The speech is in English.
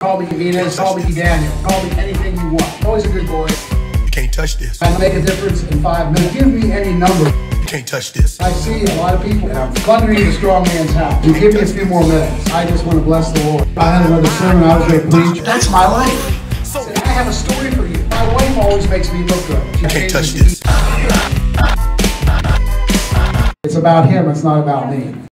Call me Venus, call me Daniel, call me anything you want. Always a good boy. You can't touch this. I make a difference in five minutes. Give me any number. You can't touch this. I see a lot of people and I'm plundering the strong man's house. You give me a few more minutes. I just want to bless the Lord. I had another sermon I was going to preach. That's my life. So I have a story for you. My wife always makes me look good. She you can't touch this. It's about him, it's not about me.